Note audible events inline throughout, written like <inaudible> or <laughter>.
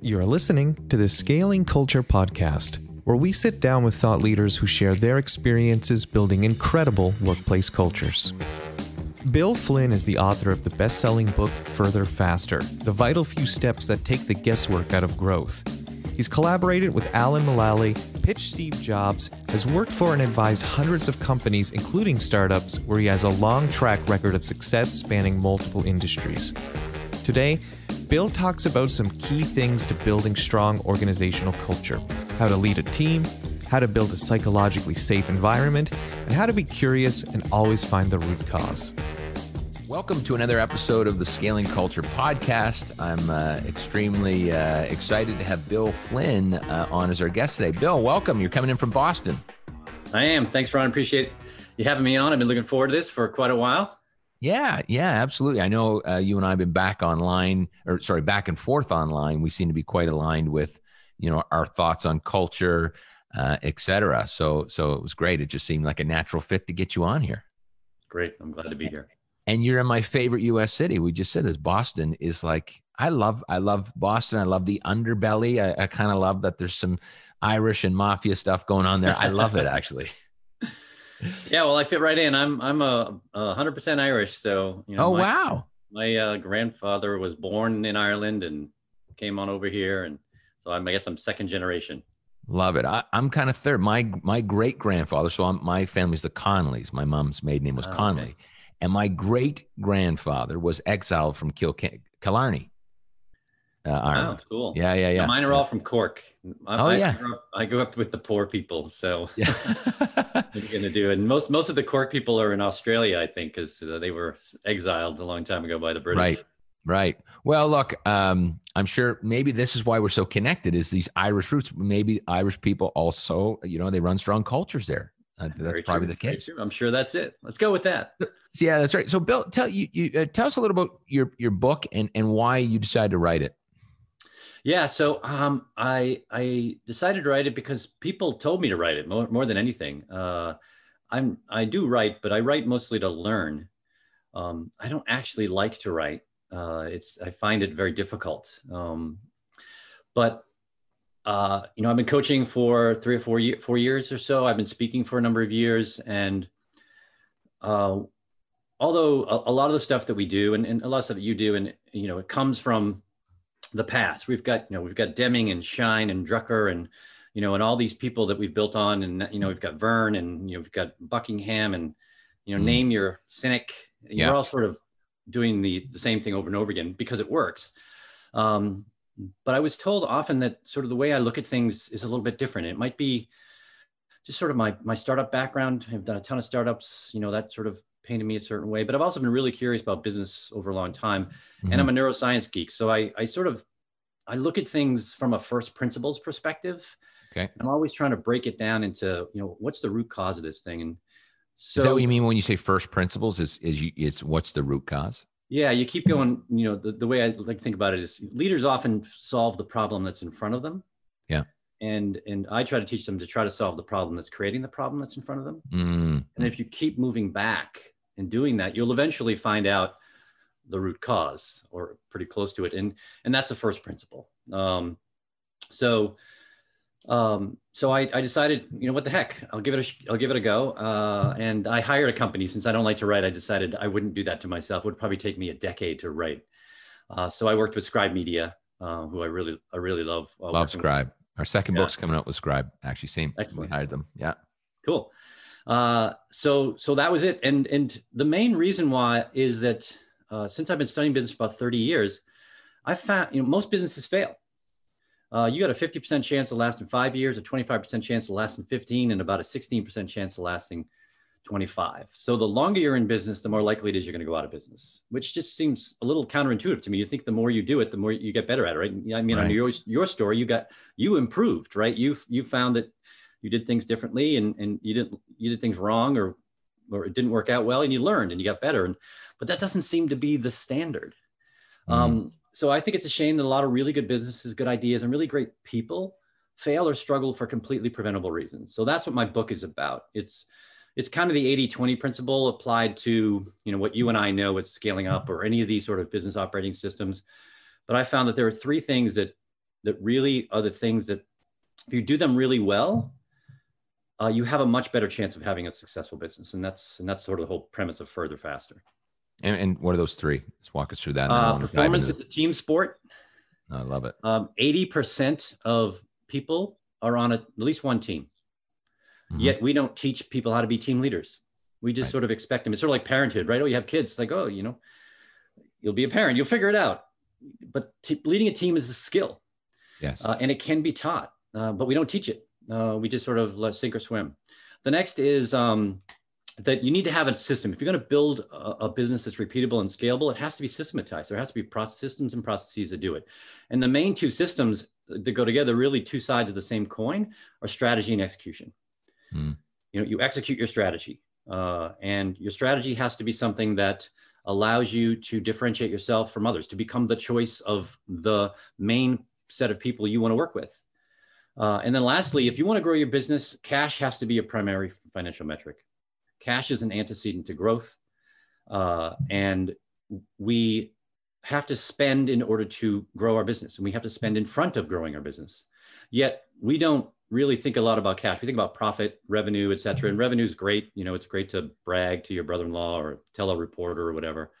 You're listening to the Scaling Culture Podcast, where we sit down with thought leaders who share their experiences building incredible workplace cultures. Bill Flynn is the author of the best selling book Further Faster The Vital Few Steps That Take the Guesswork Out of Growth. He's collaborated with Alan Mulally, pitched Steve Jobs, has worked for and advised hundreds of companies, including startups, where he has a long track record of success spanning multiple industries. Today, Bill talks about some key things to building strong organizational culture how to lead a team, how to build a psychologically safe environment, and how to be curious and always find the root cause. Welcome to another episode of the Scaling Culture Podcast. I'm uh, extremely uh, excited to have Bill Flynn uh, on as our guest today. Bill, welcome. You're coming in from Boston. I am. Thanks, Ron. Appreciate you having me on. I've been looking forward to this for quite a while. Yeah, yeah, absolutely. I know uh, you and I have been back online, or sorry, back and forth online. We seem to be quite aligned with, you know, our thoughts on culture, uh, etc. So, so it was great. It just seemed like a natural fit to get you on here. Great. I'm glad to be here. And you're in my favorite U.S. city. We just said this. Boston is like I love. I love Boston. I love the underbelly. I, I kind of love that there's some Irish and mafia stuff going on there. I love it <laughs> actually. Yeah, well, I fit right in. I'm I'm a hundred percent Irish, so you know. Oh my, wow! My uh, grandfather was born in Ireland and came on over here, and so I'm, I guess I'm second generation. Love it. I, am kind of third. My my great grandfather. So I'm, my family's the Conleys. My mom's maiden name was oh, Conley, okay. and my great grandfather was exiled from Killarney, uh, Ireland. Oh, cool. Yeah, yeah, yeah. mine are all from Cork. I, oh I yeah. Grew up, I grew up with the poor people, so yeah. <laughs> what are you gonna do? And most most of the Cork people are in Australia, I think, because uh, they were exiled a long time ago by the British. Right. Right. Well, look, um, I'm sure maybe this is why we're so connected is these Irish roots. Maybe Irish people also, you know, they run strong cultures there. Uh, that's Very probably true. the case. I'm sure that's it. Let's go with that. Yeah, that's right. So, Bill, tell you, you uh, tell us a little about your your book and and why you decided to write it. Yeah, so um, I I decided to write it because people told me to write it more, more than anything. Uh, I'm I do write, but I write mostly to learn. Um, I don't actually like to write. Uh, it's I find it very difficult. Um, but uh, you know, I've been coaching for three or four, year, four years or so. I've been speaking for a number of years, and uh, although a, a, lot of the stuff that we do, and, and a lot of stuff that you do, and you know, it comes from the past. We've got, you know, we've got Deming and Schein and Drucker and, you know, and all these people that we've built on. And, you know, we've got Verne and, you know, we've got Buckingham and, you know, mm. name your cynic. Yeah. You're all sort of doing the, the same thing over and over again because it works. Um, but I was told often that sort of the way I look at things is a little bit different. It might be just sort of my, my startup background. I've done a ton of startups, you know, that sort of painted me a certain way. But I've also been really curious about business over a long time, mm-hmm. and I'm a neuroscience geek. So I, I sort of I look at things from a first principles perspective. Okay. I'm always trying to break it down into you know what's the root cause of this thing, and so is that what you mean when you say first principles? Is is you, is what's the root cause? Yeah, you keep going. You know, the, the way I like to think about it is leaders often solve the problem that's in front of them. Yeah and and i try to teach them to try to solve the problem that's creating the problem that's in front of them mm. and if you keep moving back in doing that, you'll eventually find out the root cause or pretty close to it. And, and that's a first principle. Um, so, um, so I, I, decided, you know, what the heck, I'll give it a, I'll give it a go. Uh, and I hired a company since I don't like to write. I decided I wouldn't do that to myself. It would probably take me a decade to write. Uh, so I worked with Scribe Media, uh, who I really, I really love. Uh, love Scribe. With. Our second yeah. book's coming out with Scribe. Actually, same. Excellent. We hired them. Yeah. Cool. Uh, so so that was it. And and the main reason why is that uh, since I've been studying business for about 30 years, I found you know most businesses fail. Uh, you got a 50% chance of lasting five years, a 25% chance of lasting 15, and about a 16% chance of lasting 25. So the longer you're in business, the more likely it is you're going to go out of business, which just seems a little counterintuitive to me. You think the more you do it, the more you get better at it, right? I mean, right. on your your story, you got you improved, right? You you found that you did things differently and, and you didn't you did things wrong or or it didn't work out well and you learned and you got better. And but that doesn't seem to be the standard. Mm-hmm. um, so i think it's a shame that a lot of really good businesses good ideas and really great people fail or struggle for completely preventable reasons. So that's what my book is about. It's it's kind of the 80-20 principle applied to you know what you and i know with scaling up or any of these sort of business operating systems. But i found that there are three things that that really are the things that if you do them really well, uh, you have a much better chance of having a successful business. And that's and that's sort of the whole premise of further faster. And, and what are those three? Let's walk us through that. Uh, performance is a team sport. I love it. Um, 80% of people are on a, at least one team. Mm-hmm. Yet we don't teach people how to be team leaders. We just right. sort of expect them. It's sort of like parenthood, right? Oh, you have kids. It's like, oh, you know, you'll be a parent. You'll figure it out. But t- leading a team is a skill. Yes. Uh, and it can be taught, uh, but we don't teach it. Uh, we just sort of let sink or swim. The next is um, that you need to have a system. If you're going to build a, a, business that's repeatable and scalable, it has to be systematized. There has to be process, systems and processes that do it. And the main two systems that go together, really two sides of the same coin, are strategy and execution. Hmm. You know, you execute your strategy, uh, and your strategy has to be something that allows you to differentiate yourself from others, to become the choice of the main set of people you want to work with. Uh, and then lastly, if you want to grow your business, cash has to be a primary financial metric. Cash is an antecedent to growth. Uh, and we have to spend in order to grow our business. And we have to spend in front of growing our business. Yet we don't really think a lot about cash. We think about profit, revenue, et cetera. And revenue is great. You know, it's great to brag to your brother-in-law or tell a reporter or whatever.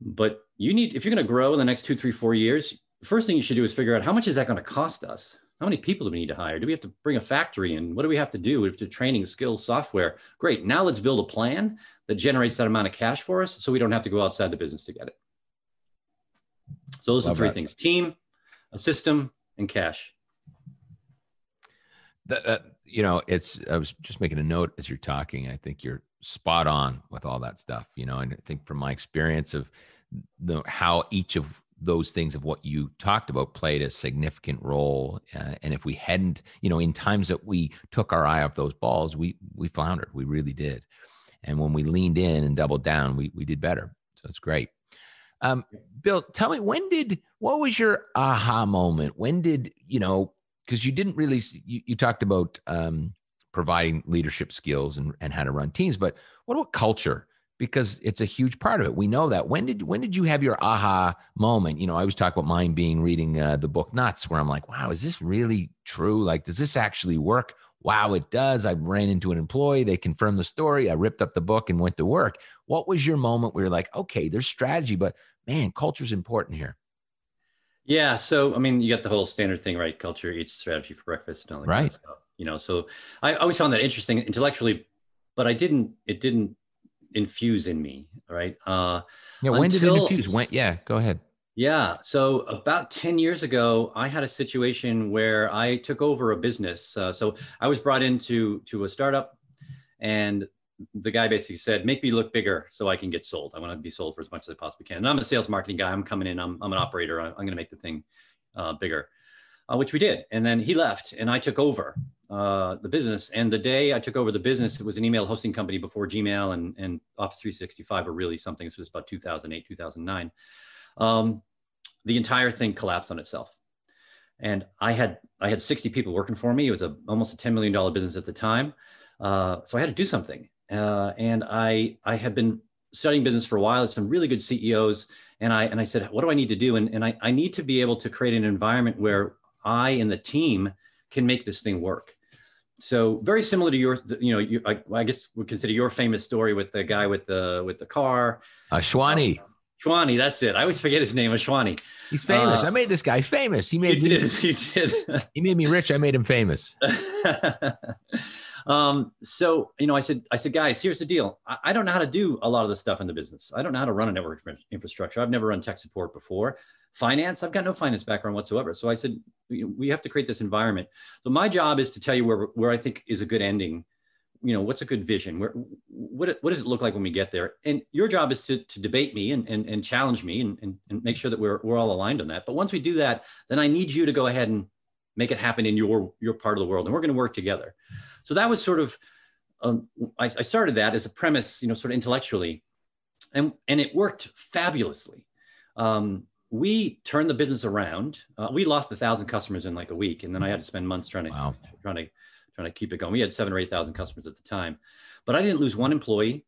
But you need, if you're going to grow in the next two, three, four years, first thing you should do is figure out how much is that going to cost us? How many people do we need to hire? Do we have to bring a factory in? What do we have to do? We have to training, skills, software. Great. Now let's build a plan that generates that amount of cash for us so we don't have to go outside the business to get it. So those Love are three that. things team, a system, and cash. That, that, you know, it's, I was just making a note as you're talking. I think you're spot on with all that stuff, you know, and I think from my experience of the, how each of those things of what you talked about played a significant role. Uh, and if we hadn't, you know, in times that we took our eye off those balls, we we floundered. We really did. And when we leaned in and doubled down, we we did better. So it's great. Um, Bill, tell me when did what was your aha moment? When did you know? Because you didn't really you, you talked about um, providing leadership skills and, and how to run teams, but what about culture? Because it's a huge part of it. We know that. When did when did you have your aha moment? You know, I always talk about mine being reading uh, the book Nuts, where I'm like, wow, is this really true? Like, does this actually work? Wow, it does. I ran into an employee. They confirmed the story. I ripped up the book and went to work. What was your moment where you're like, okay, there's strategy, but man, culture's important here? Yeah. So, I mean, you got the whole standard thing, right? Culture eats strategy for breakfast and all that right. Kind of stuff. You know, so I always found that interesting intellectually, but I didn't, it didn't infuse in me, right? Uh, yeah, when until, did it infuse? When? Yeah, go ahead. Yeah, so about ten years ago, I had a situation where I took over a business. Uh, so I was brought into to a startup, and the guy basically said, "Make me look bigger so I can get sold. I want to be sold for as much as I possibly can." And I'm a sales marketing guy. I'm coming in. I'm I'm an operator. I'm, I'm going to make the thing uh, bigger, uh, which we did. And then he left, and I took over uh, the business. And the day I took over the business, it was an email hosting company before Gmail and, and Office 365 were really something. This was about 2008, 2009. Um, the entire thing collapsed on itself. And I had I had 60 people working for me. It was a almost a $10 million business at the time. Uh, so I had to do something. Uh, and I I had been studying business for a while. It's Some really good CEOs. And I and I said, what do I need to do? And, and I, I need to be able to create an environment where I and the team can make this thing work so very similar to your you know you, I, I, guess we consider your famous story with the guy with the with the car ashwani uh, Shwani, that's it. I always forget his name, Ashwani. He's famous. Uh, I made this guy famous. He made me, did. <laughs> He did. he made me rich. I made him famous. <laughs> um, so you know, I said, I said, guys, here's the deal. I, I, don't know how to do a lot of the stuff in the business. I don't know how to run a network infrastructure. I've never run tech support before. Finance, I've got no finance background whatsoever. So I said, we have to create this environment. So my job is to tell you where, where I think is a good ending. You know, what's a good vision? Where, what, what does it look like when we get there? And your job is to, to debate me and, and, and challenge me and, and, and make sure that we're, we're all aligned on that. But once we do that, then I need you to go ahead and make it happen in your, your part of the world. And we're going to work together. So that was sort of, um, I, I started that as a premise, you know, sort of intellectually. And, and it worked fabulously. Um, we turned the business around. Uh, we lost a thousand customers in like a week, and then I had to spend months trying to wow. trying to trying to keep it going. We had seven or eight thousand customers at the time, but I didn't lose one employee.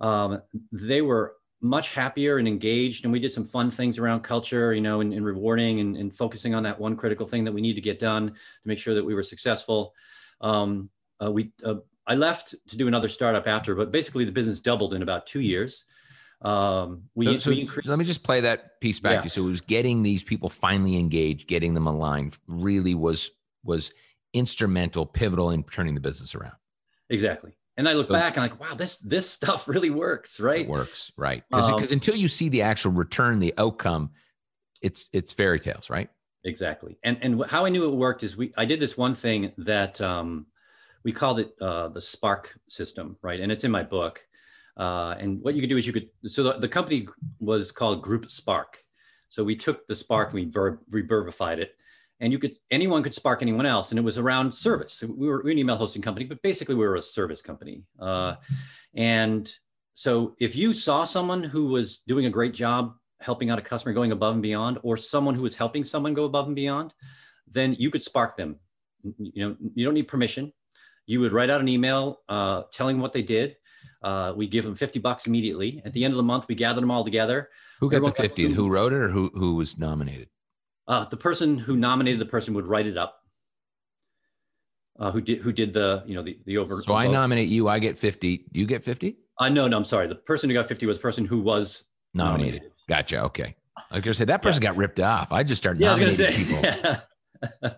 Um, they were much happier and engaged. And we did some fun things around culture, you know, and, and rewarding and, and, focusing on that one critical thing that we need to get done to make sure that we were successful. Um, uh, we, uh, I left to do another startup after, but basically the business doubled in about two years. Um, we, so, so we increased- let me just play that piece back yeah. to you. So it was getting these people finally engaged, getting them aligned really was, was instrumental, pivotal in turning the business around. Exactly. And I look so, back and I'm like, wow, this this stuff <laughs> really works, right? Works, right? Because um, until you see the actual return, the outcome, it's it's fairy tales, right? Exactly. And and how I knew it worked is we I did this one thing that um, we called it uh, the Spark system, right? And it's in my book. Uh, and what you could do is you could so the, the company was called Group Spark. So we took the Spark and we verb, reverbified it and you could anyone could spark anyone else. And it was around service. We were, we were an email hosting company but basically we were a service company. Uh, and so if you saw someone who was doing a great job helping out a customer going above and beyond or someone who was helping someone go above and beyond then you could spark them. You know you don't need permission. You would write out an email uh, telling what they did. Uh, we give them 50 bucks immediately. At the end of the month we gather them all together. Who got Everyone the 50 got, who wrote it or who, who was nominated uh, the person who nominated the person would write it up. Uh, who did who did the you know the the over? So I nominate you. I get fifty. You get fifty. Uh, no, no. I'm sorry. The person who got fifty was the person who was nominated. nominated. Gotcha. Okay. I was gonna say that person yeah. got ripped off. I just started yeah, nominating people.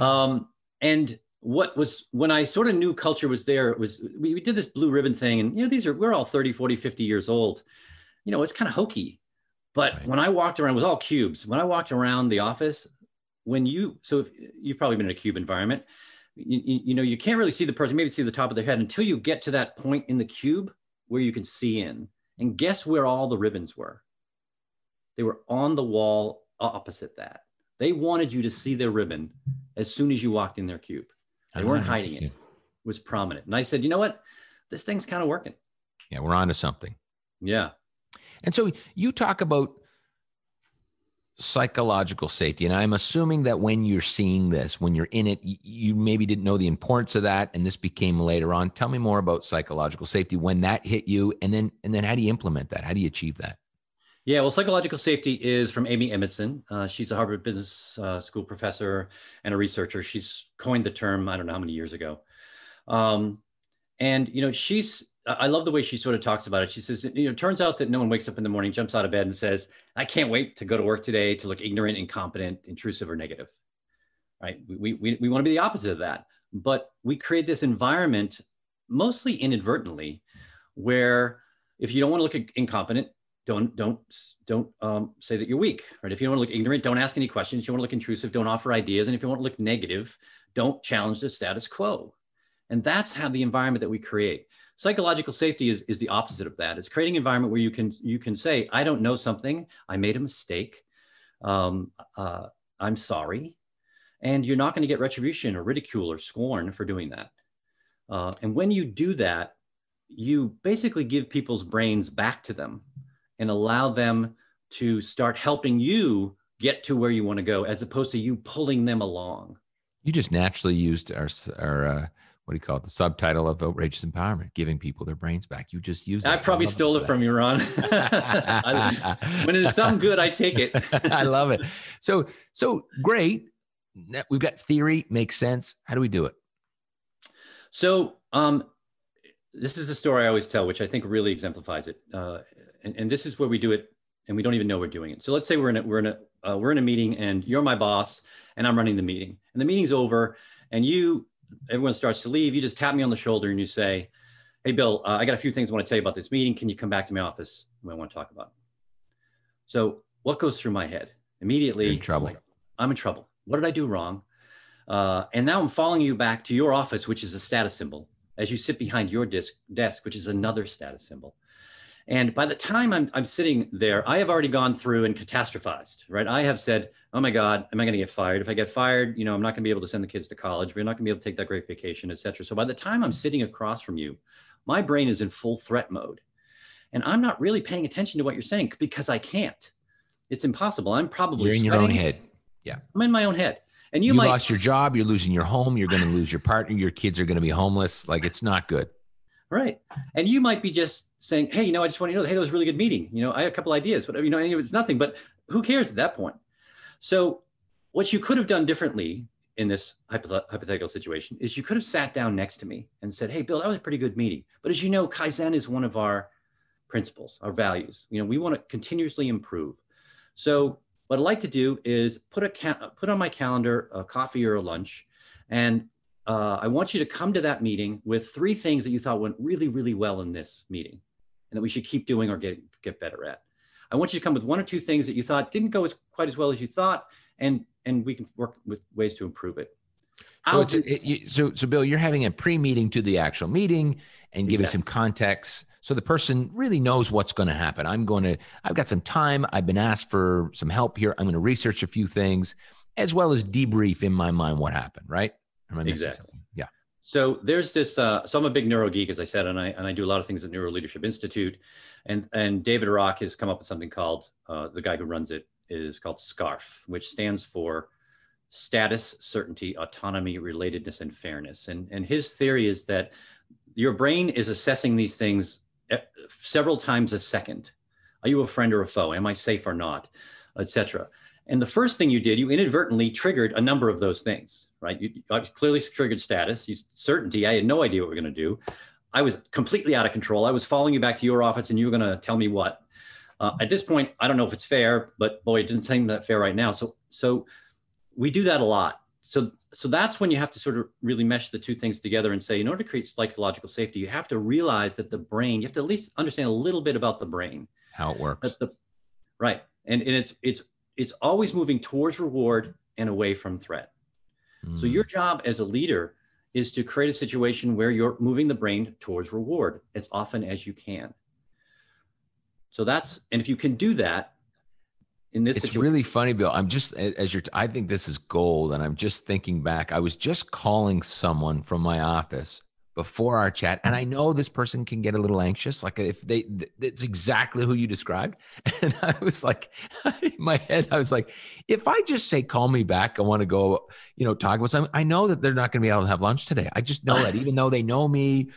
<laughs> um, and what was when I sort of knew culture was there it was we, we did this blue ribbon thing, and you know these are we're all 30, 40, 50 years old. You know, it's kind of hokey. But right. when I walked around, it was all cubes. When I walked around the office, when you, so if, you've probably been in a cube environment, you, you, you, know, you can't really see the person, maybe see the top of their head until you get to that point in the cube where you can see in. And guess where all the ribbons were? They were on the wall opposite that. They wanted you to see their ribbon as soon as you walked in their cube. They weren't ah, hiding it. It was prominent. And I said, you know what? This thing's kind of working. Yeah, we're on to something. Yeah. And so you talk about psychological safety. And I'm assuming that when you're seeing this, when you're in it, you maybe didn't know the importance of that. And this became later on. Tell me more about psychological safety when that hit you. And then, and then how do you implement that? How do you achieve that? Yeah, well, psychological safety is from Amy Edmondson. Uh, she's a Harvard Business uh, School professor and a researcher. She's coined the term, I don't know how many years ago. Um, and, you know, she's I love the way she sort of talks about it. She says, you know, it turns out that no one wakes up in the morning, jumps out of bed, and says, "I can't wait to go to work today to look ignorant, incompetent, intrusive, or negative." Right? We we we want to be the opposite of that, but we create this environment, mostly inadvertently, where if you don't want to look incompetent, don't don't don't um, say that you're weak. Right? If you don't want to look ignorant, don't ask any questions. If you want to look intrusive, don't offer ideas. And if you want to look negative, don't challenge the status quo. And that's how the environment that we create psychological safety is, is the opposite of that. It's creating an environment where you can you can say i don't know something. I made a mistake. Um, uh, i'm sorry. And you're not going to get retribution or ridicule or scorn for doing that. Uh, and when you do that you basically give people's brains back to them and allow them to start helping you get to where you want to go as opposed to you pulling them along. You just naturally used our, our uh, what do you call it? The subtitle of outrageous empowerment, giving people their brains back. You just use it. I probably I stole it from you, Ron. <laughs> when it's something good, I take it. <laughs> I love it. So, so great. We've got theory, makes sense. How do we do it? So, um, this is the story I always tell, which I think really exemplifies it. Uh, and, and this is where we do it, and we don't even know we're doing it. So let's say we're in a we're in a uh, we're in a meeting, and you're my boss, and I'm running the meeting, and the meeting's over, and you everyone starts to leave, you just tap me on the shoulder and you say, Hey, Bill, uh, I got a few things I want to tell you about this meeting. Can you come back to my office? I want to talk about. So, what goes through my head immediately? You're in trouble. Like, I'm in trouble. What did I do wrong? Uh, and now I'm following you back to your office, which is a status symbol, as you sit behind your desk, desk which is another status symbol. And by the time I'm, I'm sitting there, I have already gone through and catastrophized, right? I have said, oh my God, am I going to get fired? If I get fired, you know, I'm not going to be able to send the kids to college. We're not going to be able to take that great vacation, et cetera. So by the time I'm sitting across from you, my brain is in full threat mode. And I'm not really paying attention to what you're saying because I can't. It's impossible. I'm probably you're in sweating. your own head. Yeah. I'm in my own head. And you, you might, lost your job, you're losing your home, you're going to lose your partner, your kids are going to be homeless. Like it's not good. Right. And you might be just saying, hey, you know, I just want to know, hey, that was a really good meeting. You know, I had a couple ideas, whatever, you know, it's nothing, but who cares at that point? So what you could have done differently in this hypothetical situation is you could have sat down next to me and said, hey, Bill, that was a pretty good meeting. But as you know, Kaizen is one of our principles, our values. You know, we want to continuously improve. So what I'd like to do is put a put on my calendar a coffee or a lunch, and uh, I want you to come to that meeting with three things that you thought went really, really well in this meeting, and that we should keep doing or get get better at. I want you to come with one or two things that you thought didn't go as quite as well as you thought, and and we can work with ways to improve it. So, do, it, you, so, so Bill, you're having a pre-meeting to the actual meeting and giving exactly. some context so the person really knows what's going to happen. I'm going to, I've got some time. I've been asked for some help here. I'm going to research a few things as well as debrief in my mind what happened, right? Exactly. Yeah. So there's this, uh, so I'm a big neuro geek, as I said, and I, and I do a lot of things at Neuro Leadership Institute. And, and David Rock has come up with something called, uh, the guy who runs it is called SCARF, which stands for status, certainty, autonomy, relatedness, and fairness. And, and his theory is that your brain is assessing these things Eh, several times a second. Are you a friend or a foe? Am I safe or not? Etc. And the first thing you did, you inadvertently triggered a number of those things, right? You, clearly triggered status, you, certainty. I had no idea what we are going to do. I was completely out of control. I was following you back to your office, and you were going to tell me what. Uh, at this point, I don't know if it's fair, but boy, it doesn't seem that fair right now. So, so we do that a lot so so that's when you have to sort of really mesh the two things together and say in order to create psychological safety you have to realize that the brain you have to at least understand a little bit about the brain how it works the, right and, and it's it's it's always moving towards reward and away from threat mm. so your job as a leader is to create a situation where you're moving the brain towards reward as often as you can so that's and if you can do that in this it's situation. really funny bill i'm just as you're i think this is gold and i'm just thinking back i was just calling someone from my office before our chat and i know this person can get a little anxious like if they it's exactly who you described <laughs> and i was like <laughs> in my head i was like if i just say call me back i want to go you know talk about something i know that they're not going to be able to have lunch today. I just know that <laughs> even though they know me.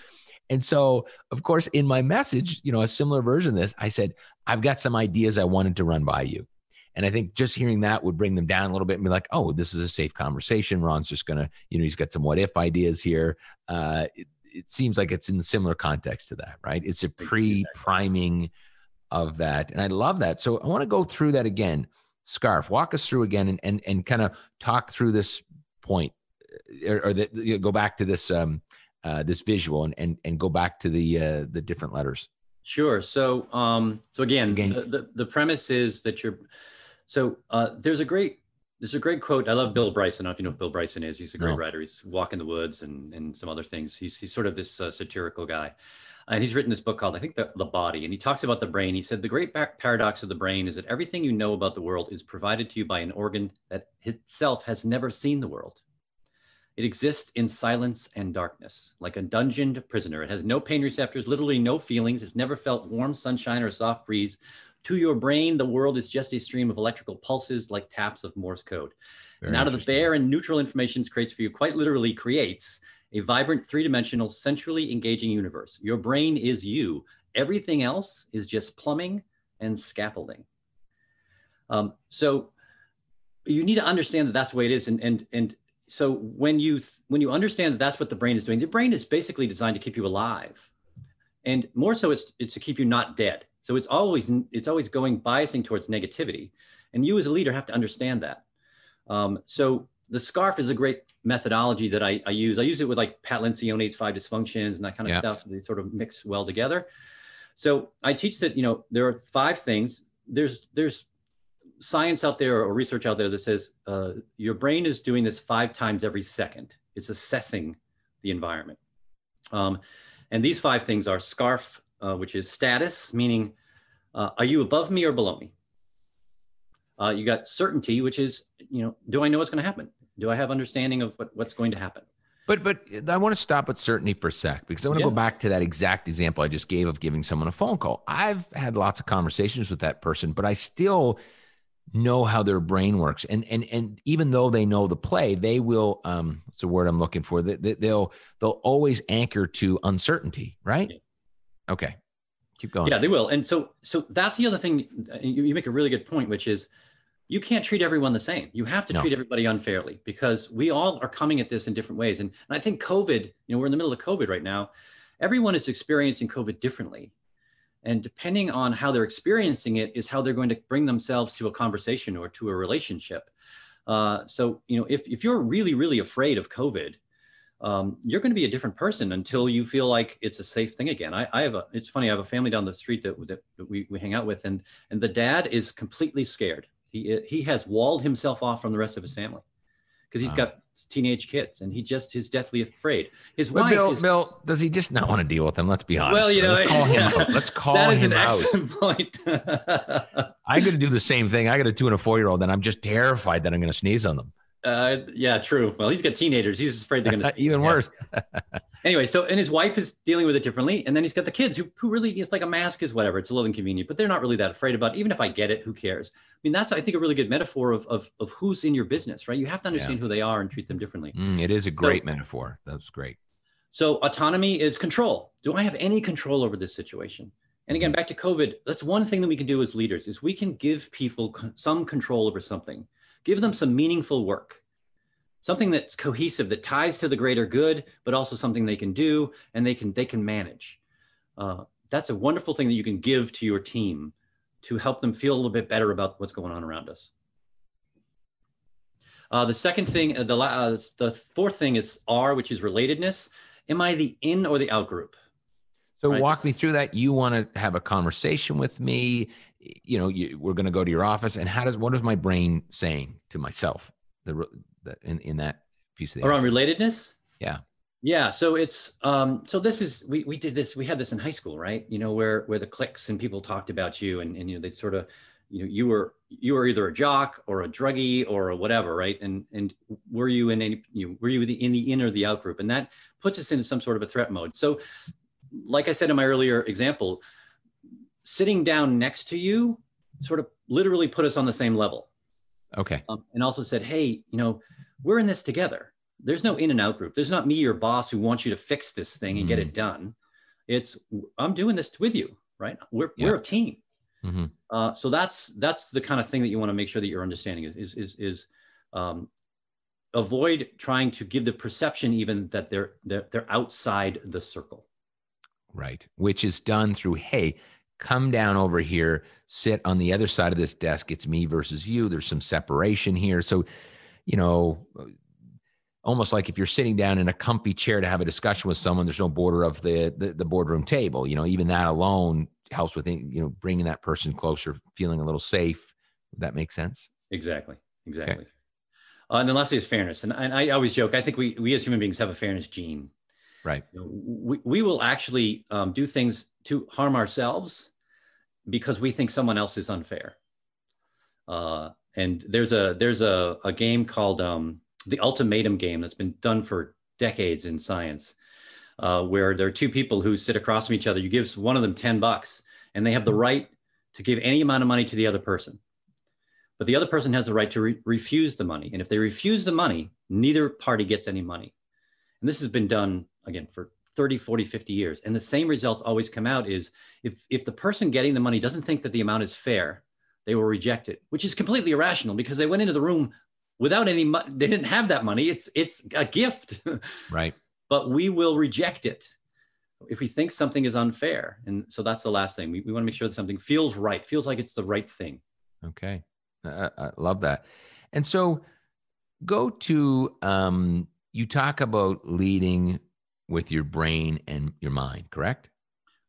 And so of course in my message you know a similar version of this i said i've got some ideas i wanted to run by you and I think just hearing that would bring them down a little bit and be like, oh, this is a safe conversation. Ron's just going to, you know, he's got some what if ideas here. Uh, it, it seems like it's in similar context to that, right? It's a pre priming of that. And I love that. So I want to go through that again. Scarf, walk us through again and, and, and kind of talk through this point uh, or, or the, you know, go back to this, um, uh, this visual and, and, and go back to the, uh, the different letters. Sure. So, um, so again, again. The, the, the premise is that you're, so uh, there's a great there's a great quote. I love Bill Bryson. I don't know if you know who Bill Bryson is. He's a great no. writer. He's Walk in the Woods and and some other things. He's he's sort of this uh, satirical guy, and he's written this book called I think the the Body, and he talks about the brain. He said the great paradox of the brain is that everything you know about the world is provided to you by an organ that itself has never seen the world. It exists in silence and darkness, like a dungeoned prisoner. It has no pain receptors, literally no feelings. It's never felt warm sunshine or a soft breeze, to your brain, the world is just a stream of electrical pulses like taps of Morse code. Very and out of the bare and neutral information it creates for you, quite literally creates a vibrant, three dimensional, centrally engaging universe. Your brain is you. Everything else is just plumbing and scaffolding. Um, so you need to understand that that's the way it is. And, and, and so when you, when you understand that that's what the brain is doing, the brain is basically designed to keep you alive. And more so, it's, it's to keep you not dead. So it's always it's always going biasing towards negativity, and you as a leader have to understand that. Um, so the scarf is a great methodology that I, I, use. I use it with like Pat Lencioni's five dysfunctions and that kind of yeah. stuff. They sort of mix well together. So I teach that you know there are five things. There's there's science out there or research out there that says uh, your brain is doing this five times every second. It's assessing the environment. Um, and these five things are SCARF, uh, which is status, meaning uh, are you above me or below me? Uh, you got certainty, which is, you know, do I know what's going to happen? Do I have understanding of what, what's going to happen? But but I want to stop at certainty for a sec because I want to yeah. go back to that exact example I just gave of giving someone a phone call. I've had lots of conversations with that person, but I still know how their brain works and and and even though they know the play they will um what's the word i'm looking for they, they'll they'll always anchor to uncertainty right yeah. Okay. Keep going. Yeah they will. And so so that's the other thing you, you make a really good point which is you can't treat everyone the same. You have to no. treat everybody unfairly because we all are coming at this in different ways. And, and i think covid you know we're in the middle of covid right now. Everyone is experiencing covid differently. And depending on how they're experiencing it is how they're going to bring themselves to a conversation or to a relationship. Uh, so, you know, if, if you're really, really afraid of COVID, um, you're going to be a different person until you feel like it's a safe thing again. I, I have a, it's funny, I have a family down the street that, that we, we hang out with and, and the dad is completely scared. He, he has walled himself off from the rest of his family because he's wow. got teenage kids and he just is deathly afraid. His but wife Bill, is, Bill, does he just not want to deal with them? Let's be honest. Well, you know, let's call him <laughs> out. Let's call that is him an out. excellent point. <laughs> I got to do the same thing. I got a two and a four year old, and I'm just terrified that I'm going to sneeze on them. Uh, yeah, true. Well, he's got teenagers. He's afraid they're going <laughs> to even worse. <laughs> anyway, so and his wife is dealing with it differently, and then he's got the kids who who really it's like a mask is whatever. It's a little inconvenient, but they're not really that afraid about. It. Even if I get it, who cares? I mean, that's I think a really good metaphor of of of who's in your business, right? You have to understand yeah. who they are and treat them differently. Mm, it is a great so, metaphor. That's great. So autonomy is control. Do I have any control over this situation? And again, mm-hmm. back to COVID, that's one thing that we can do as leaders is we can give people some control over something, give them some meaningful work. Something that's cohesive that ties to the greater good but also something they can do and they can they can manage. Uh, that's a wonderful thing that you can give to your team to help them feel a little bit better about what's going on around us. Uh, the second thing uh, the, uh, the fourth thing is r which is relatedness. Am i the in or the out group so walk me through that. You want to have a conversation with me. You know you, we're going to go to your office. And how does what is my brain saying to myself the that in, in that piece of the around relatedness? Yeah. Yeah. So it's um so this is we we did this we had this in high school right? You know where where the cliques and people talked about you and, and you know they sort of you know you were you were either a jock or a druggie or a whatever right? And and were you in any you know, were you in the in or the out group? And that puts us into some sort of a threat mode. So like i said in my earlier example sitting down next to you sort of literally put us on the same level Okay. Um, and also said, hey, you know, we're in this together. There's no in and out group. There's not me, your boss, who wants you to fix this thing and mm. get it mm. done. It's I'm doing this with you, right? We're yeah. we're a team. Mm-hmm. Uh, so that's that's the kind of thing that you want to make sure that you're understanding is is is, is um, avoid trying to give the perception even that they're they're they're outside the circle. Right, which is done through hey, come down over here, sit on the other side of this desk. It's me versus you. There's some separation here. So, you know, almost like if you're sitting down in a comfy chair to have a discussion with someone, there's no border of the, the, the boardroom table. You know, even that alone helps with, you know, bringing that person closer, feeling a little safe. Would that make sense? Exactly. Exactly. Okay. Uh, and then lastly is fairness. And, and I always joke, I think we, we as human beings have a fairness gene. Right. You know, we, we will actually um, do things to harm ourselves because we think someone else is unfair. Uh, and there's a there's a, a game called um, the ultimatum game that's been done for decades in science, uh, where there are two people who sit across from each other. You give one of them 10 bucks, and they have the right to give any amount of money to the other person. But the other person has the right to re- refuse the money. And if they refuse the money, neither party gets any money. And this has been done again for 30 40 50 years. And the same results always come out is if if the person getting the money doesn't think that the amount is fair they will reject it which is completely irrational because they went into the room without any money they didn't have that money. It's it's a gift. <laughs> Right. But we will reject it if we think something is unfair. And so that's the last thing. We, we want to make sure that something feels right feels like it's the right thing. Okay. I, I love that. And so go to um, you talk about leading with your brain and your mind, correct?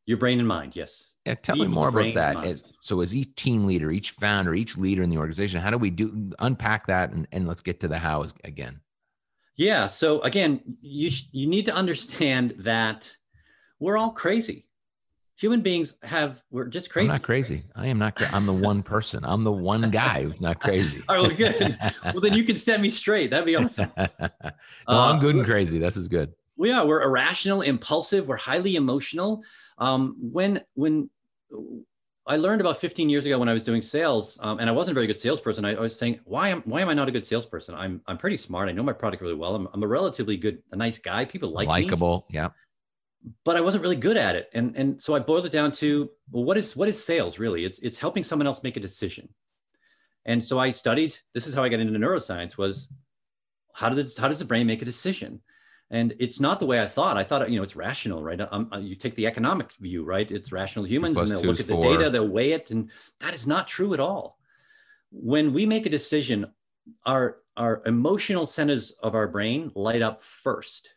Your brain and mind, yes. Yeah, tell me more about that. So, as each team leader, each founder, each leader in the organization, how do we do unpack that and, and let's get to the how again? Yeah. So again, you you need to understand that we're all crazy. Human beings have we're just crazy. I'm not crazy. I am not. I'm the one person. I'm the one guy who's not crazy. <laughs> all right, well, good. well, then you can set me straight. That'd be awesome. <laughs> no, uh, I'm good and crazy. This is good we are we're irrational impulsive we're highly emotional um, when when I learned about 15 years ago when I was doing sales, um, and I wasn't a very good salesperson. I, I, was saying, why am why am I not a good salesperson? I'm I'm pretty smart. I know my product really well. I'm, I'm a relatively good, a nice guy. People like likable, yeah. But I wasn't really good at it, and and so I boiled it down to, well, what is what is sales really? It's it's helping someone else make a decision. And so I studied. This is how I got into neuroscience. Was how does how does the brain make a decision? And it's not the way I thought. I thought, you know, it's rational, right? Um, uh, you take the economic view, right? It's rational humans, and they'll look at the data, they'll weigh it, and that is not true at all. When we make a decision, our our emotional centers of our brain light up first.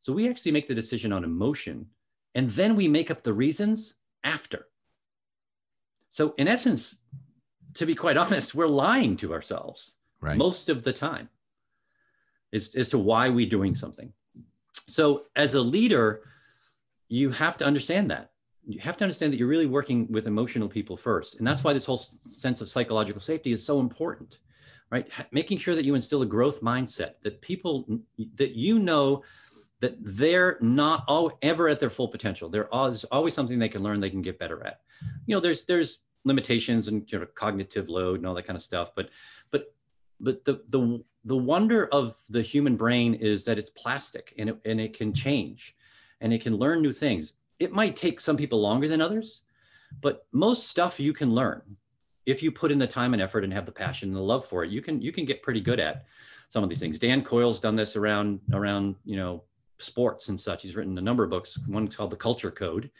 So we actually make the decision on emotion, and then we make up the reasons after. So in essence, to be quite <laughs> honest, we're lying to ourselves right. most of the time as, as to why we're doing something. So as a leader, you have to understand that. You have to understand that you're really working with emotional people first. And that's why this whole sense of psychological safety is so important, right? Making sure that you instill a growth mindset, that people, that you know that they're not all, ever at their full potential. There's always, always something they can learn, they can get better at. You know, there's, there's limitations and you know, cognitive load and all that kind of stuff, but, but, but the, the, the wonder of the human brain is that it's plastic and it, and it can change and it can learn new things. It might take some people longer than others, but most stuff you can learn if you put in the time and effort and have the passion and the love for it. You can you can get pretty good at some of these things. Dan Coyle's done this around around you know sports and such. He's written a number of books. One called The Culture Code,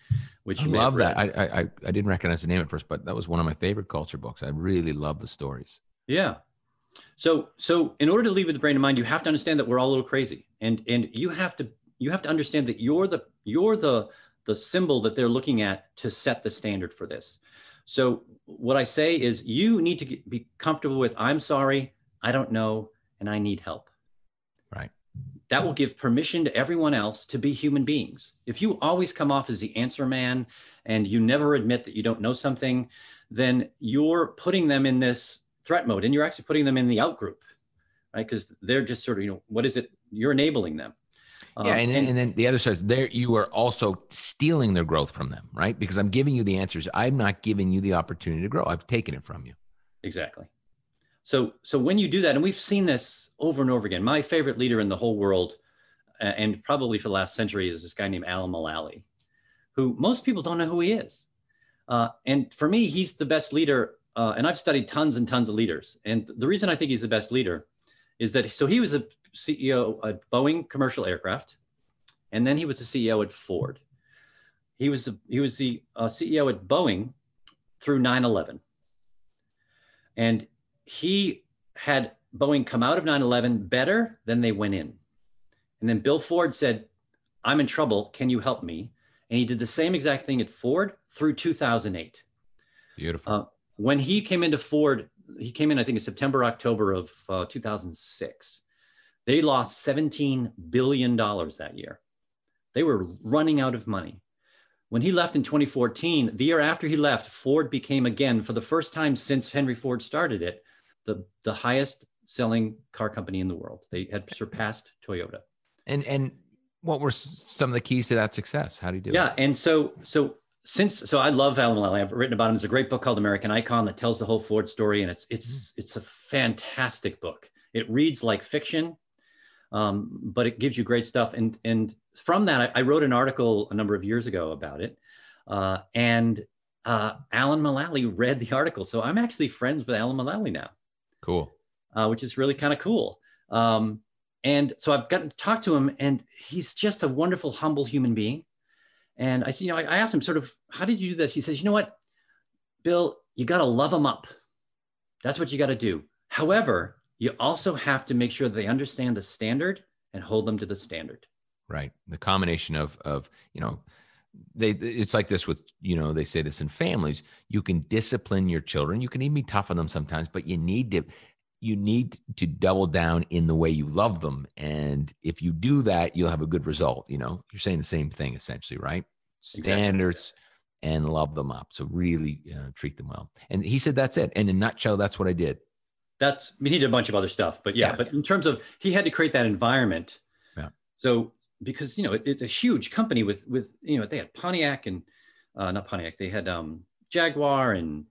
which I love that. I, I I didn't recognize the name at first, but that was one of my favorite culture books. I really love the stories. Yeah, so, so in order to lead with the brain and mind, you have to understand that we're all a little crazy, and and you have to you have to understand that you're the you're the the symbol that they're looking at to set the standard for this. So what I say is you need to get, be comfortable with I'm sorry, I don't know, and I need help. Right. That will give permission to everyone else to be human beings. If you always come off as the answer man and you never admit that you don't know something, then you're putting them in this threat mode and you're actually putting them in the out group right because they're just sort of you know what is it you're enabling them yeah, um, and, then, and then the other side is there you are also stealing their growth from them, right? Because I'm giving you the answers. I'm not giving you the opportunity to grow. I've taken it from you. Exactly. So so when you do that, and we've seen this over and over again. My favorite leader in the whole world, and probably for the last century, is this guy named Al Mulally, who most people don't know who he is. Uh, and for me, he's the best leader uh, and I've studied tons and tons of leaders. And the reason I think he's the best leader is that so he was a CEO at Boeing Commercial Aircraft, and then he was the CEO at Ford. He was the, he was the uh, CEO at Boeing through 9/11, and he had Boeing come out of 9/11 better than they went in. And then Bill Ford said, "I'm in trouble. Can you help me?" And he did the same exact thing at Ford through 2008. Beautiful. Uh, when he came into Ford, he came in, I think, in September, October of uh, 2006. They lost $17 billion that year. They were running out of money. When he left in 2014, the year after he left, Ford became again, for the first time since Henry Ford started it, the, the highest selling car company in the world. They had surpassed Toyota. And and what were some of the keys to that success? How do you do yeah, it? Yeah, and so so since so I love Alan Mulally. I've written about him. It's a great book called American Icon that tells the whole Ford story, and it's it's it's a fantastic book. It reads like fiction, um, but it gives you great stuff. And and from that, I, I wrote an article a number of years ago about it, uh, and uh, Alan Mulally read the article. So I'm actually friends with Alan Mulally now. Cool. Uh, which is really kind of cool. Um, and so I've gotten to talk to him, and he's just a wonderful, humble human being. And I said, you know, I, I asked him sort of, how did you do this? He says, you know what, Bill, you got to love them up. That's what you got to do. However, you also have to make sure they understand the standard and hold them to the standard. Right. The combination of, of, you know, they, it's like this with, you know, they say this in families, you can discipline your children. You can even be tough on them sometimes, but you need to, you need to double down in the way you love them. And if you do that, you'll have a good result. You know, you're saying the same thing essentially, right? Standards exactly. and love them up. So really uh, treat them well. And he said, that's it. And in a nutshell, that's what I did. That's, I mean, he did a bunch of other stuff, but yeah, yeah but in terms of, he had to create that environment. Yeah. So, because, you know, it, it's a huge company with, with, you know, they had Pontiac and, uh, not Pontiac, they had, um, Jaguar and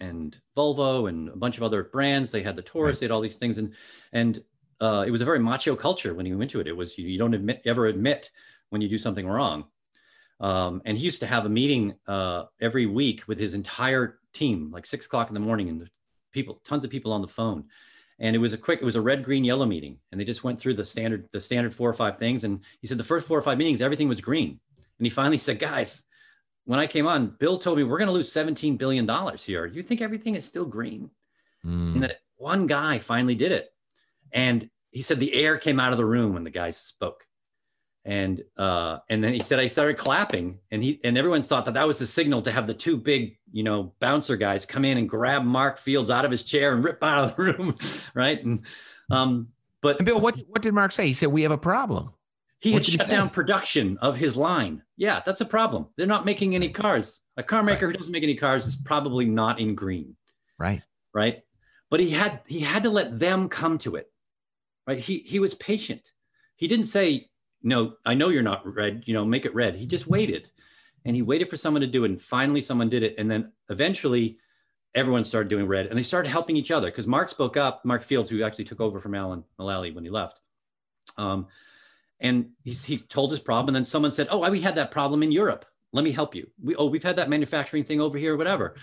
and Volvo and a bunch of other brands. They had the Taurus, right. they had all these things, and and uh, it was a very macho culture when he went to it. It was you, you don't admit ever admit when you do something wrong. Um, and he used to have a meeting uh, every week with his entire team, like six o'clock in the morning, and the people, tons of people on the phone. And it was a quick, it was a red, green, yellow meeting, and they just went through the standard, the standard four or five things. And he said the first four or five meetings, everything was green. And he finally said, "Guys, when I came on, Bill told me we're going to lose $17 billion here. You think everything is still green? Mm. And that one guy finally did it. And he said the air came out of the room when the guy spoke. And uh, and then he said I started clapping, and he and everyone thought that that was the signal to have the two big, you know, bouncer guys come in and grab Mark Fields out of his chair and rip out of the room, <laughs> right? And um, but and Bill, what what did Mark say? He said we have a problem. He had shut down production of his line. Yeah, that's a problem. They're not making any cars. A car maker right. who doesn't make any cars is probably not in green. Right. Right. But he had he had to let them come to it. Right. He he was patient. He didn't say, no, I know you're not red, you know, make it red. He just waited. And he waited for someone to do it. And finally someone did it. And then eventually everyone started doing red and they started helping each other because Mark spoke up, Mark Fields, who actually took over from Alan Mulally when he left. Um, and he told his problem. And then someone said, Oh, we had that problem in Europe. Let me help you. We, oh, we've had that manufacturing thing over here, whatever.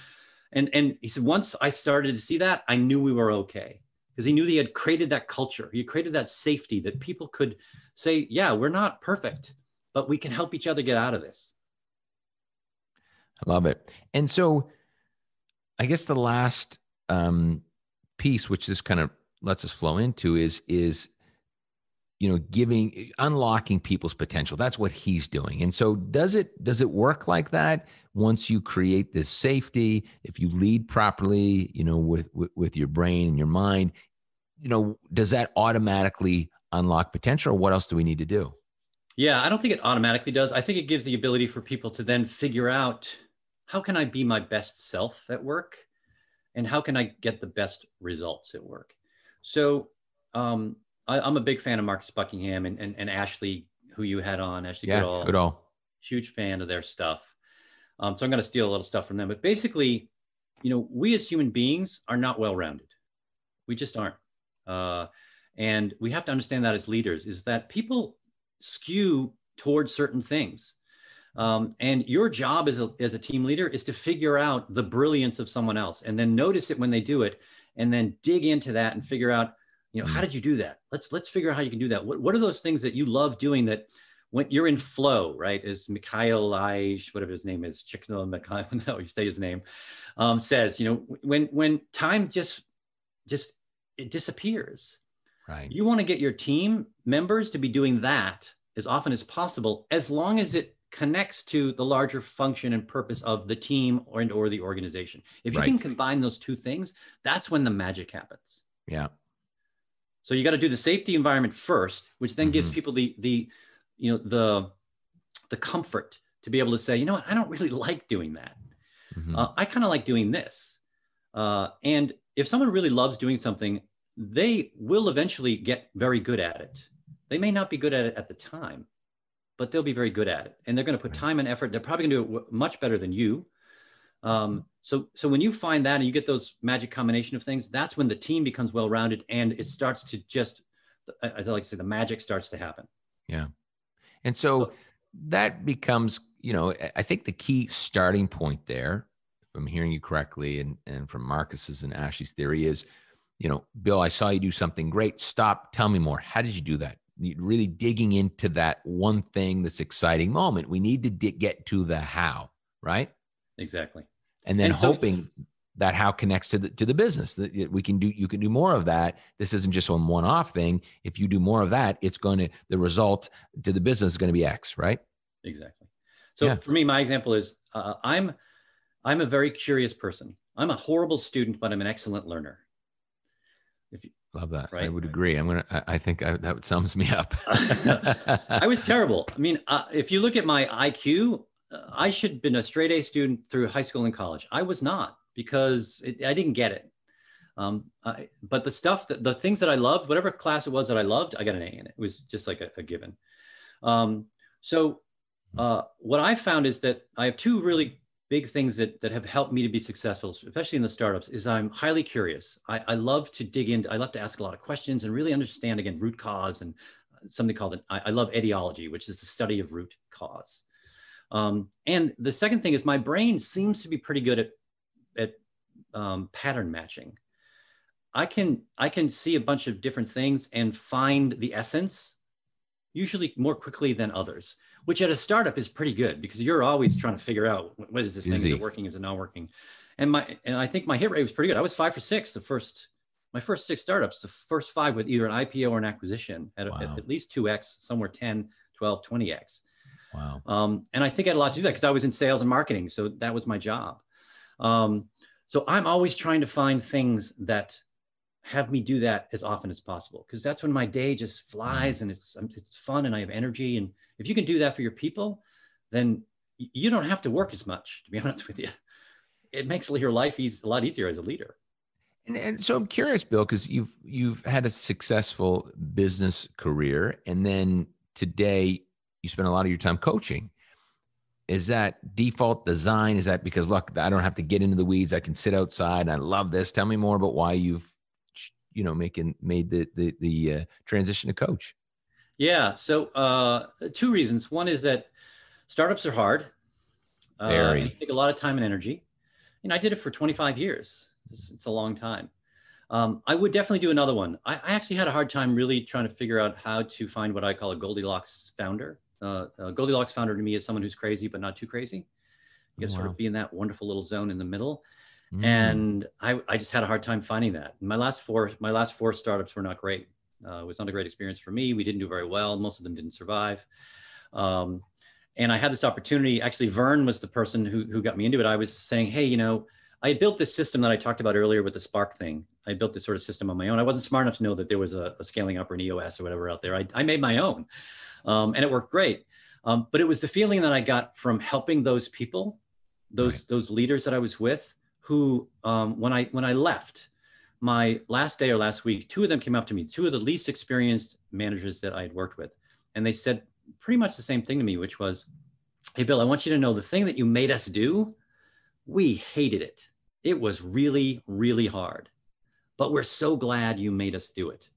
And, and he said, Once I started to see that, I knew we were okay because he knew he had created that culture. He created that safety that people could say, Yeah, we're not perfect, but we can help each other get out of this. I love it. And so I guess the last um, piece, which this kind of lets us flow into, is is you know giving unlocking people's potential. That's what he's doing. And so does it does it work like that once you create this safety if you lead properly you know with, with with, your brain and your mind you know does that automatically unlock potential or what else do we need to do? Yeah i don't think it automatically does. I think it gives the ability for people to then figure out how can i be my best self at work? And how can i get the best results at work? So um, I, am a big fan of Marcus Buckingham and, and, and Ashley, who you had on, Ashley yeah, Goodall. Goodall. Huge fan of their stuff. Um, so I'm going to steal a little stuff from them. But basically, you know, we as human beings are not well rounded. We just aren't. Uh, and we have to understand that as leaders is that people skew towards certain things. Um, and your job as a, as a team leader is to figure out the brilliance of someone else and then notice it when they do it and then dig into that and figure out you know how mm. did you do that? Let's let's figure out how you can do that. What, what are those things that you love doing that when you're in flow right? As mikhail Aish, whatever his name is Chikno Mikhail, <laughs> no, you say his name um, says you know when when time just just it disappears. Right. You want to get your team members to be doing that as often as possible as long as it connects to the larger function and purpose of the team or, and or the organization. If you right. can combine those two things that's when the magic happens. Yeah so you got to do the safety environment first, which then mm-hmm. gives people the the you know the the comfort to be able to say, you know what, I don't really like doing that. Mm-hmm. Uh, I kind of like doing this. Uh, and if someone really loves doing something, they will eventually get very good at it. They may not be good at it at the time, but they'll be very good at it. And they're going to put time and effort. They're probably going to do it much better than you. Um, so, so when you find that and you get those magic combination of things, that's when the team becomes well-rounded and it starts to just, uh, as I like to say, the magic starts to happen. Yeah. And so that becomes, you know, I think the key starting point there, if I'm hearing you correctly, and, and from Marcus's and Ashley's theory is, you know, Bill, I saw you do something great. Stop. Tell me more. How did you do that? Really digging into that one thing, this exciting moment. We need to get to the how, right? Exactly and then and so hoping that how connects to the to the business that we can do you can do more of that. This isn't just a one-off thing. If you do more of that it's going to the result to the business is going to be x right? Exactly. So yeah. for me my example is uh, i'm i'm a very curious person. I'm a horrible student but i'm an excellent learner. If you love that. Right? i would agree. I'm gonna i, I think I, that sums me up. <laughs> I was terrible. I mean uh, if you look at my iq I should have been a straight A student through high school and college. I was not because it, I didn't get it. Um, I, but the stuff that the things that I loved, whatever class it was that I loved, I got an A in it. It was just like a, a given. Um, so uh, what I found is that I have two really big things that that have helped me to be successful, especially in the startups, is I'm highly curious. I, I love to dig in. I love to ask a lot of questions and really understand again root cause and something called I, I love etiology, which is the study of root cause. Um, and the second thing is my brain seems to be pretty good at at um, pattern matching. I can I can see a bunch of different things and find the essence, usually more quickly than others. Which at a startup is pretty good because you're always trying to figure out what is this Easy. thing? Is it working? Is it not working? And my and I think my hit rate was pretty good. I was five for six the first my first six startups. The first five with either an IPO or an acquisition at, wow. at, at least two x, somewhere 10, 12, 20 x. Wow. Um, and I think I had a lot to do that because I was in sales and marketing, so that was my job. Um, so I'm always trying to find things that have me do that as often as possible because that's when my day just flies and it's it's fun and I have energy and if you can do that for your people then you don't have to work as much to be <laughs> honest with you it makes your life easy, a lot easier as a leader and, and so I'm curious Bill because you've you've had a successful business career and then today you spend a lot of your time coaching. Is that default design? Is that because look i don't have to get into the weeds. I can sit outside. I love this. Tell me more about why you've you know making made the the, the uh, transition to coach. Yeah. So uh, two reasons. One is that startups are hard. Uh, Very. Take a lot of time and energy. You know i did it for 25 years. It's, it's a long time. Um, i would definitely do another one. I, I, actually had a hard time really trying to figure out how to find what i call a goldilocks founder uh, a goldilocks founder to me is someone who's crazy but not too crazy you to oh, sort of be in that wonderful little zone in the middle Mm. And I, I just had a hard time finding that. My last four, my last four startups were not great. Uh, it was not a great experience for me. We didn't do very well. Most of them didn't survive. Um, and I had this opportunity. Actually, Verne was the person who, who got me into it. I was saying, hey, you know, I built this system that I talked about earlier with the Spark thing. I built this sort of system on my own. I wasn't smart enough to know that there was a, a scaling up or an EOS or whatever out there. I, I made my own, um, and it worked great. Um, but it was the feeling that I got from helping those people, those right. those leaders that I was with, who, um, when I when I left, my last day or last week, two of them came up to me, two of the least experienced managers that I had worked with, and they said pretty much the same thing to me, which was, "Hey, Bill, I want you to know the thing that you made us do, we hated it. It was really, really hard, but we're so glad you made us do it,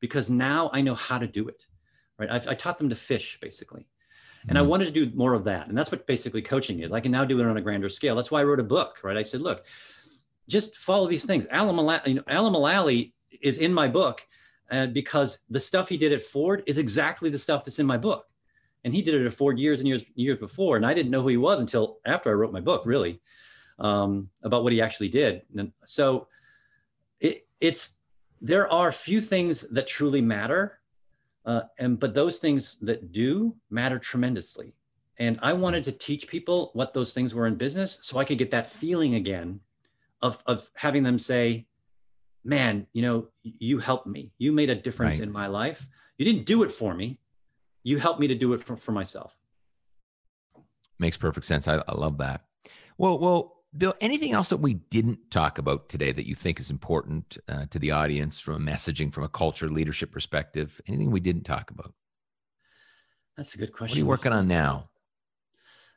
because now I know how to do it." Right? I've, I taught them to fish, basically. And I mm-hmm. wanted to do more of that. And that's what basically coaching is. I can now do it on a grander scale. That's why I wrote a book, right? I said, look, just follow these things. Alan Mulally, you know, Alan Mulally is in my book uh, because the stuff he did at Ford is exactly the stuff that's in my book. And he did it at Ford years and years years before. And I didn't know who he was until after I wrote my book, really, um, about what he actually did. And so it, it's, there are few things that truly matter uh, and but those things that do matter tremendously. And I wanted to teach people what those things were in business so I could get that feeling again of, of having them say, man, you know, you helped me. You made a difference right. in my life. You didn't do it for me. You helped me to do it for, for myself. Makes perfect sense. I, I love that. Well, well, Bill, anything else that we didn't talk about today that you think is important uh, to the audience from a messaging, from a culture leadership perspective? Anything we didn't talk about? That's a good question. What are you working on now?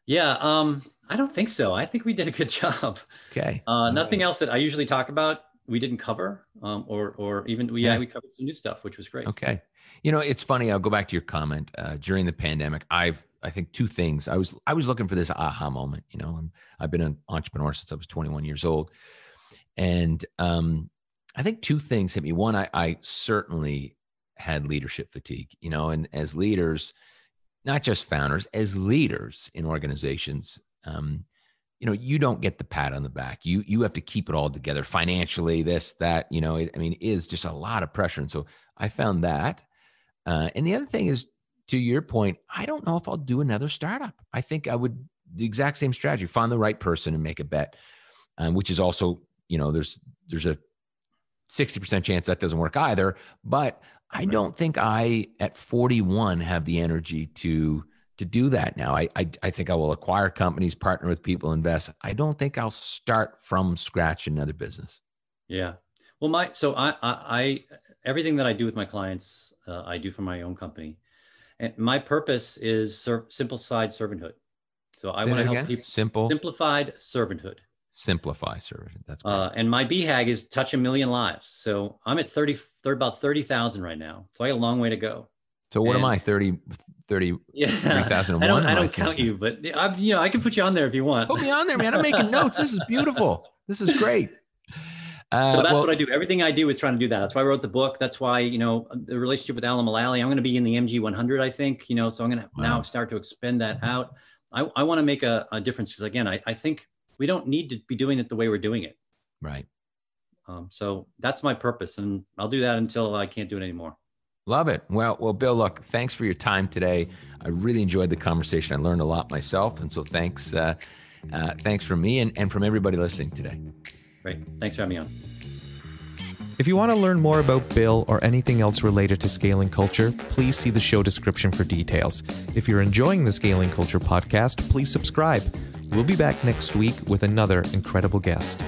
Yeah, um, I don't think so. I think we did a good <laughs> job. Okay. Uh, nothing else that I usually talk about we didn't cover, um, or or even we yeah. yeah. we covered some new stuff, which was great. Okay. You know, it's funny. I'll go back to your comment uh, during the pandemic. I've I think two things. I was I was looking for this aha moment. You know, i have been an entrepreneur since I was 21 years old, and um, I think two things hit me. One, I, I certainly had leadership fatigue. You know, and as leaders, not just founders, as leaders in organizations, um, you know, you don't get the pat on the back. You you have to keep it all together financially. This that you know, it, I mean, is just a lot of pressure. And so I found that. Uh, and the other thing is to your point, I don't know if I'll do another startup. I think I would the exact same strategy, find the right person and make a bet, um, which is also, you know, there's there's a 60% chance that doesn't work either. But I don't think I at 41 have the energy to to do that now. I, I I think I will acquire companies, partner with people, invest. I don't think I'll start from scratch another business. Yeah. Well, my so I I, I everything that I do with my clients, uh, I do for my own company. And my purpose is ser- simplified servanthood. So I want to help people simple, simplified servanthood. Simplify servanthood. That's uh, and my BHAG is touch a million lives. So I'm at 30, about 30,000 right now. So I got a long way to go. So what and, am I? 30, 30, yeah. 3001? <laughs> I don't, I don't count you, but I'm, you know, I can put you on there if you want. Put me on there, man. I'm making <laughs> notes. This is beautiful. This is great. Uh, so that's well, what I do. Everything I do is trying to do that. That's why I wrote the book. That's why, you know, the relationship with Alan Mulally, I'm going to be in the MG 100, I think, you know, so I'm going to wow. now start to expend that out. I, I want to make a, a difference because again, I, I think we don't need to be doing it the way we're doing it. Right. Um, so that's my purpose and I'll do that until I can't do it anymore. Love it. Well, well, Bill, look, thanks for your time today. I really enjoyed the conversation. I learned a lot myself. And so thanks, uh, uh, thanks from me and, and from everybody listening today. Great. Thanks for having me on. If you want to learn more about Bill or anything else related to scaling culture, please see the show description for details. If you're enjoying the Scaling Culture podcast, please subscribe. We'll be back next week with another incredible guest.